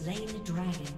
slain the dragon.